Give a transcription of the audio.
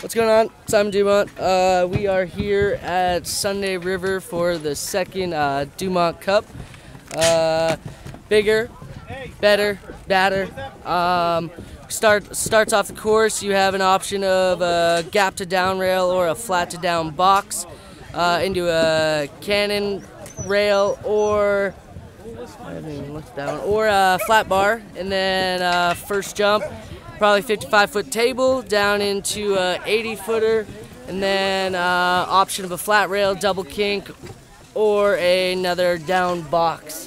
What's going on? Simon Dumont. Uh, we are here at Sunday River for the second uh, Dumont Cup. Uh, bigger, better, badder. Um, start starts off the course. You have an option of a gap to down rail or a flat to down box uh, into a cannon rail or I haven't even looked at that one or a flat bar, and then uh, first jump probably 55 foot table down into a 80 footer. And then uh, option of a flat rail double kink or another down box